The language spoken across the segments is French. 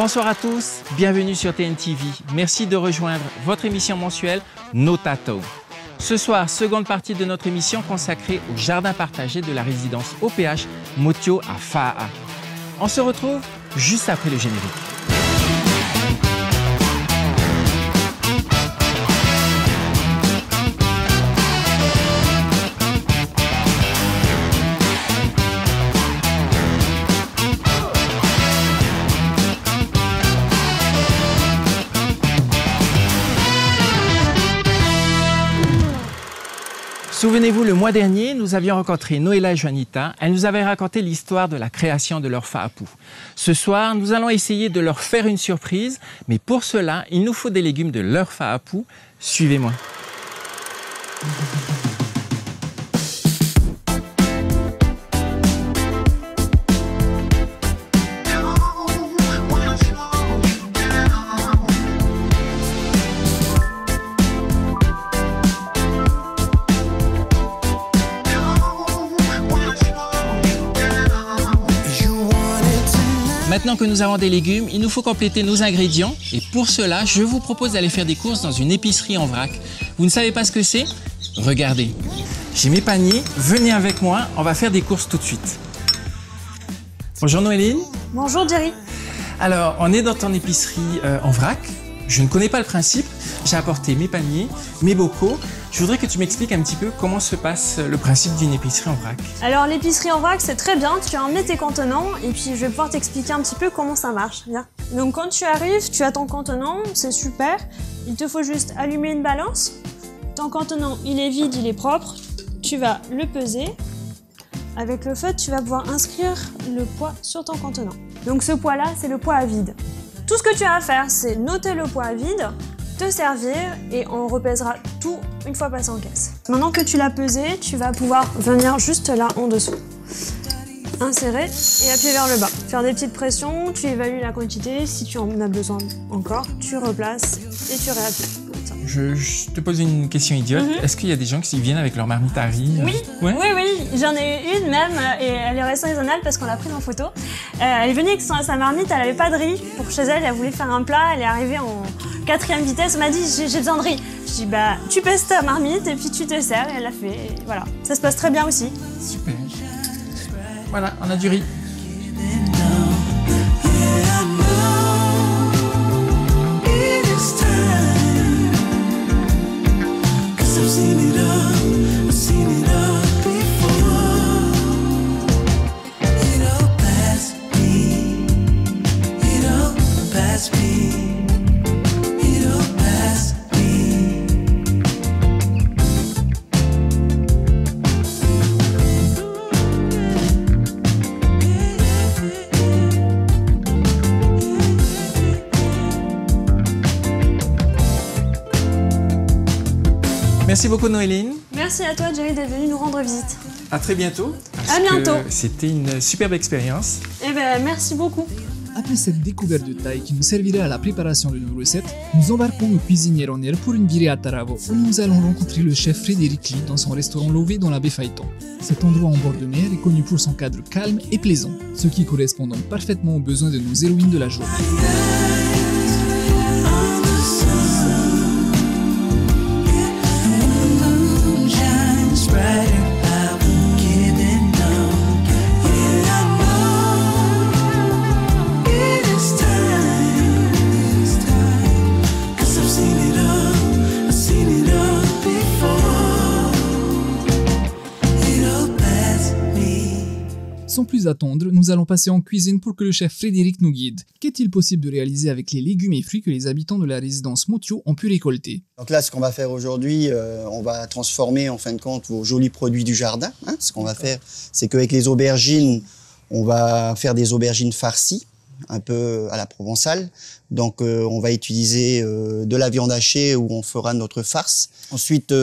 Bonsoir à tous, bienvenue sur TNTV. Merci de rejoindre votre émission mensuelle Notato. Ce soir, seconde partie de notre émission consacrée au jardin partagé de la résidence OPH Motio à Faa. On se retrouve juste après le générique. Souvenez-vous, le mois dernier, nous avions rencontré Noëlla et Juanita. Elles nous avaient raconté l'histoire de la création de leur faapou. Ce soir, nous allons essayer de leur faire une surprise, mais pour cela, il nous faut des légumes de leur faapou. Suivez-moi. Maintenant que nous avons des légumes, il nous faut compléter nos ingrédients. Et pour cela, je vous propose d'aller faire des courses dans une épicerie en vrac. Vous ne savez pas ce que c'est? Regardez. J'ai mes paniers. Venez avec moi. On va faire des courses tout de suite. Bonjour Noéline. Bonjour Jerry. Alors, on est dans ton épicerie euh, en vrac. Je ne connais pas le principe. J'ai apporté mes paniers, mes bocaux. Je voudrais que tu m'expliques un petit peu comment se passe le principe d'une épicerie en vrac. Alors l'épicerie en vrac c'est très bien, tu emmènes tes contenants et puis je vais pouvoir t'expliquer un petit peu comment ça marche. Donc quand tu arrives, tu as ton contenant, c'est super. Il te faut juste allumer une balance. Ton contenant il est vide, il est propre. Tu vas le peser. Avec le feu, tu vas pouvoir inscrire le poids sur ton contenant. Donc ce poids là, c'est le poids à vide. Tout ce que tu as à faire, c'est noter le poids à vide, te servir et on repèsera tout une fois passé en caisse. Maintenant que tu l'as pesé, tu vas pouvoir venir juste là en dessous. Insérer et appuyer vers le bas. Faire des petites pressions, tu évalues la quantité, si tu en as besoin encore, tu replaces et tu réappuies. Je, je te pose une question idiote. Mhm. Est-ce qu'il y a des gens qui viennent avec leur marmite à riz Oui, Ouais oui, oui, j'en ai une même et elle est restée saisonnale parce qu'on l'a prise en photo. Euh, elle est venue avec son- sa marmite, elle avait pas de riz pour chez elle, elle voulait faire un plat, elle est arrivée en quatrième vitesse, elle m'a dit j'ai j'ai besoin de riz. Je dis bah tu pèses ta marmite et puis tu te sers et elle l'a fait. Et voilà, ça se passe très bien aussi. Super. Voilà, on a du riz. Seen it all, Merci beaucoup Noéline. Merci à toi Jerry d'être venu nous rendre visite. À très bientôt. À bientôt. C'était une superbe expérience. Eh ben merci beaucoup. Après cette découverte de taille qui nous servira à la préparation de nos recettes, nous embarquons nos cuisinières en air pour une virée à Taravo, où nous allons rencontrer le chef Frédéric Lee dans son restaurant Lové dans la baie Phaéton. Cet endroit en bord de mer est connu pour son cadre calme et plaisant, ce qui correspond donc parfaitement aux besoins de nos héroïnes de la journée. Sans plus attendre, nous allons passer en cuisine pour que le chef Frédéric nous guide. Qu'est-il possible de réaliser avec les légumes et fruits que les habitants de la résidence Motio ont pu récolter? Donc là, ce qu'on va faire aujourd'hui, euh, on va transformer en fin de compte vos jolis produits du jardin. hein. Ce qu'on va faire, c'est qu'avec les aubergines, on va faire des aubergines farcies, un peu à la provençale. Donc euh, on va utiliser euh, de la viande hachée où on fera notre farce. Ensuite,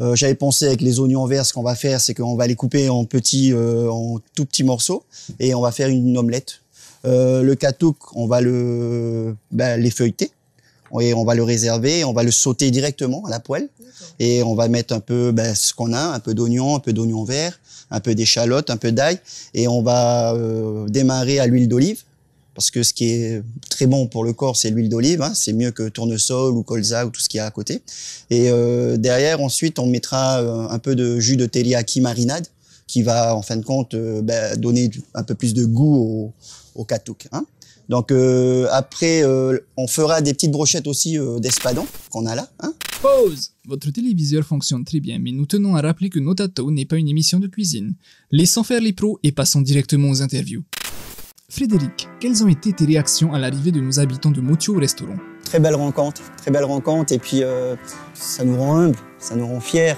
euh, j'avais pensé avec les oignons verts, ce qu'on va faire, c'est qu'on va les couper en petits, euh, en tout petits morceaux et on va faire une omelette. Euh, le katouk, on va le, ben, les feuilleter. Et on va le réserver, on va le sauter directement à la poêle. Et on va mettre un peu ben, ce qu'on a, un peu d'oignon, un peu d'oignon vert, un peu d'échalote, un peu d'ail. Et on va euh, démarrer à l'huile d'olive. Parce que ce qui est très bon pour le corps, c'est l'huile d'olive. Hein, c'est mieux que tournesol ou colza ou tout ce qu'il y a à côté. Et euh, derrière, ensuite, on mettra euh, un peu de jus de teriyaki marinade qui va, en fin de compte, euh, ben, donner un peu plus de goût au, au katouk. Hein. Donc après, on fera des petites brochettes aussi d'espadon qu'on a là. Hein. Pause Votre téléviseur fonctionne très bien, mais nous tenons à rappeler que Notato n'est pas une émission de cuisine. Laissons faire les pros et passons directement aux interviews. Frédéric, quelles ont été tes réactions à l'arrivée de nos habitants de Motio au restaurant? Très belle rencontre, très belle rencontre. Et puis, euh, ça nous rend humbles, ça nous rend fiers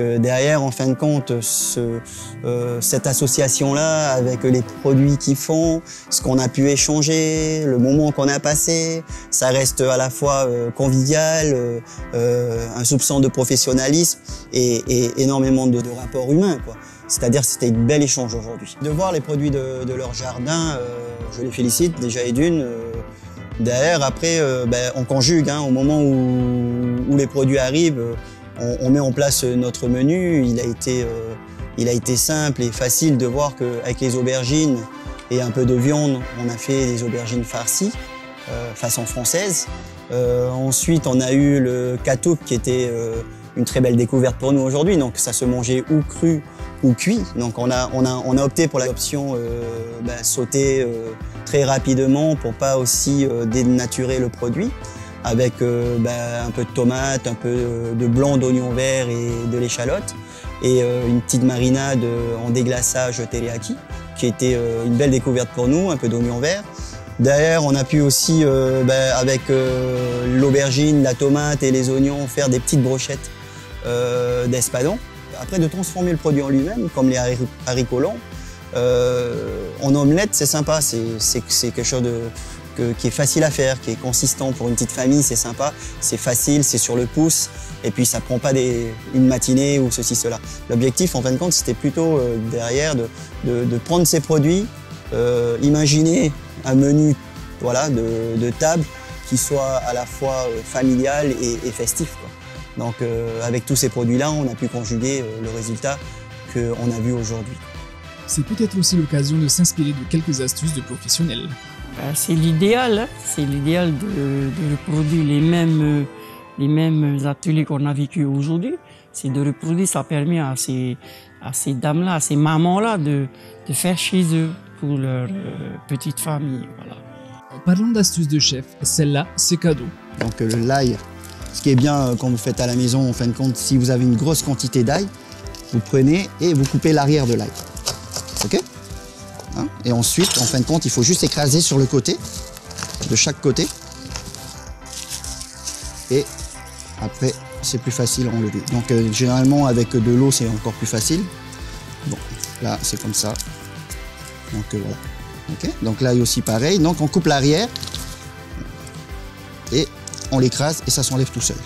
derrière, en fin de compte, euh, cette association-là, avec les produits qu'ils font, ce qu'on a pu échanger, le moment qu'on a passé, ça reste à la fois euh, convivial, euh, un soupçon de professionnalisme et, énormément de, rapports humains. C'est-à-dire c'était un bel échange aujourd'hui. De voir les produits de, leur jardin, je les félicite déjà et d'une. Derrière, après, ben, on conjugue. hein, au moment où, les produits arrivent, on, met en place euh, notre menu. Il a été, euh, il a été simple et facile de voir qu'avec les aubergines et un peu de viande, on a fait des aubergines farcies, euh, façon française. Ensuite, on a eu le katouk qui était une très belle découverte pour nous aujourd'hui. Donc, ça se mangeait ou cru ou cuit. Donc, on a, on a, on a opté pour l'option euh, ben, sauter très rapidement pour pas aussi dénaturer le produit avec euh, ben, un peu de tomate, un peu euh, de blanc d'oignon vert et de l'échalote et euh, une petite marinade en déglaçage teriyaki qui était euh, une belle découverte pour nous, un peu d'oignon vert. Derrière, on a pu aussi, ben, avec l'aubergine, la tomate et les oignons, faire des petites brochettes d'espadon. Après, de transformer le produit en lui-même, comme les haricots euh, en omelette, c'est sympa. C'est quelque chose de, qui est facile à faire, qui est consistant pour une petite famille, c'est sympa. C'est facile, c'est sur le pouce. Et puis, ça prend pas des, une matinée ou ceci, cela. L'objectif, en fin de compte, c'était plutôt euh, derrière de, de- prendre ces produits, euh, imaginer un menu voilà, de, de table qui soit à la fois euh, familial et, festif. Donc, avec tous ces produits-là, on a pu conjuguer le résultat qu'on a vu aujourd'hui. C'est peut-être aussi l'occasion de s'inspirer de quelques astuces de professionnels. Ben, c'est l'idéal, hein. c'est l'idéal de, de reproduire les mêmes, les mêmes ateliers qu'on a vécu aujourd'hui. C'est de reproduire, ça permet à ces, à ces dames-là, à ces mamans-là de, de faire chez eux pour leur euh, petite famille. Voilà. Parlant d'astuces de chef, celle-là, c'est cadeau. Donc euh, l'ail, ce qui est bien euh, quand vous faites à la maison, en fin de compte, si vous avez une grosse quantité d'ail, vous prenez et vous coupez l'arrière de l'ail. Ok? Hein Et ensuite, en fin de compte, il faut juste écraser sur le côté, de chaque côté. Et après, c'est plus facile à enlever. Donc euh, généralement, avec de l'eau, c'est encore plus facile. Bon, là, c'est comme ça. Donc euh, voilà. Donc l'ail aussi pareil. Donc on coupe l'arrière et on l'écrase et ça s'enlève tout seul.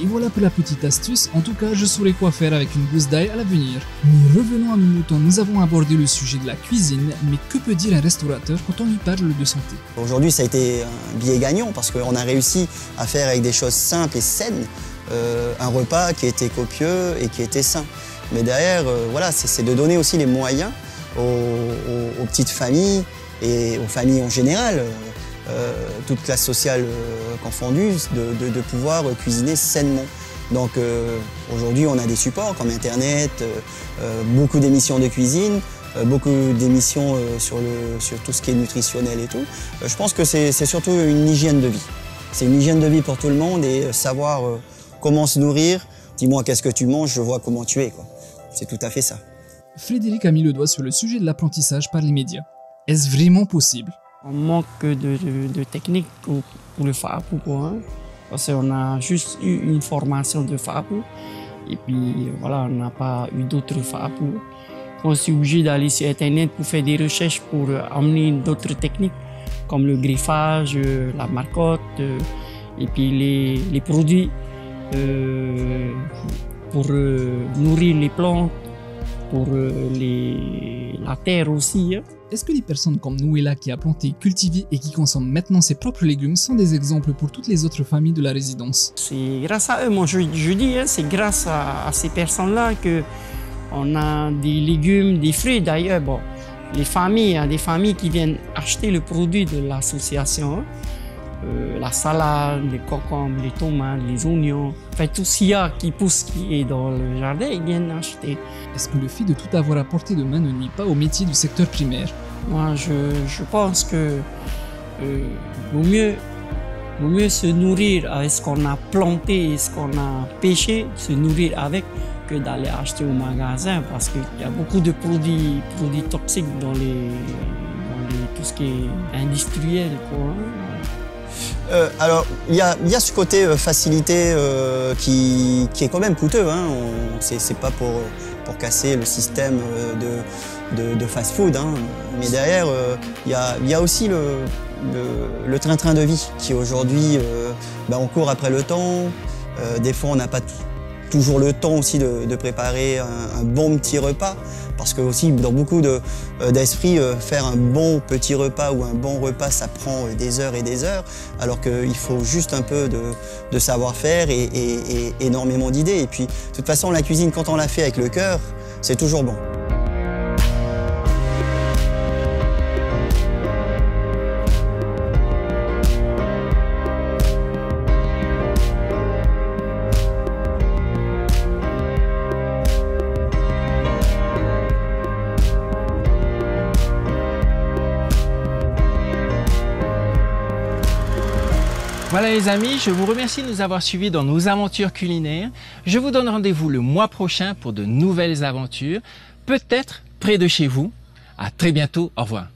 Et voilà pour la petite astuce, en tout cas je saurai quoi faire avec une gousse d'ail à l'avenir. Mais revenons à nos moutons, nous avons abordé le sujet de la cuisine, mais que peut dire un restaurateur quand on lui parle de santé? Aujourd'hui, ça a été un billet gagnant parce qu'on a réussi à faire avec des choses simples et saines euh, un repas qui était copieux et qui était sain. Mais derrière, euh, voilà, c'est de donner aussi les moyens aux, petites familles et aux familles en général, toute classe sociale euh, confondue, de, de- pouvoir euh, cuisiner sainement. Donc euh, aujourd'hui, on a des supports comme Internet, euh, euh, beaucoup d'émissions de cuisine, euh, beaucoup d'émissions euh, sur, sur tout ce qui est nutritionnel et tout. Euh, je pense que c'est surtout une hygiène de vie. C'est une hygiène de vie pour tout le monde et euh, savoir euh, comment se nourrir. Dis-moi qu'est-ce que tu manges, je vois comment tu es. C'est tout à fait ça. Frédéric a mis le doigt sur le sujet de l'apprentissage par les médias. Est-ce vraiment possible? On manque de, de, technique pour, pour le FAPU, quoi. hein. Parce qu'on a juste eu une formation de FAPU. Et puis, voilà, on n'a pas eu d'autres FAPU. On s'est obligé d'aller sur Internet pour faire des recherches pour euh, amener d'autres techniques, comme le griffage, euh, la marcotte, euh, et puis les, les produits pour nourrir les plantes, pour euh, les, la terre aussi. hein. Est-ce que les personnes comme Nouela qui a planté, cultivé et qui consomme maintenant ses propres légumes sont des exemples pour toutes les autres familles de la résidence? C'est grâce à eux, moi je, je dis, hein, c'est grâce à, à ces personnes-là que on a des légumes, des fruits d'ailleurs. Bon, les familles, il y a des familles qui viennent acheter le produit de l'association. Euh, la salade, les concombres, les tomates, les oignons, enfin tout ce qu'il y a qui pousse, qui est dans le jardin, ils viennent acheter. Est-ce que le fait de tout avoir apporté de main ne nuit pas au métier du secteur primaire? Moi, je, je pense que euh, vaut mieux vaut mieux se nourrir avec ce qu'on a planté et ce qu'on a pêché, se nourrir avec, que d'aller acheter au magasin parce qu'il y a beaucoup de produits, produits toxiques dans les, dans les- tout ce qui est industriel. Quoi. Euh, alors, il y a, ce côté euh, facilité euh, qui, est quand même coûteux. Hein. C'est pas pour, pour casser le système de, de, fast-food. Hein. Mais derrière, il y, a, aussi le, train-train de vie qui aujourd'hui, ben, on court après le temps. Des fois, on n'a pas t- toujours le temps aussi de, de préparer un, bon petit repas. Parce que aussi, dans beaucoup de, euh, d'esprit, euh, faire un bon petit repas ou un bon repas, ça prend euh, des heures et des heures alors qu'il faut juste un peu de, de savoir-faire et, et- et énormément d'idées. Et puis, de toute façon, la cuisine, quand on la fait avec le cœur, c'est toujours bon. Voilà les amis, je vous remercie de nous avoir suivis dans nos aventures culinaires. Je vous donne rendez-vous le mois prochain pour de nouvelles aventures, peut-être près de chez vous. À très bientôt, au revoir.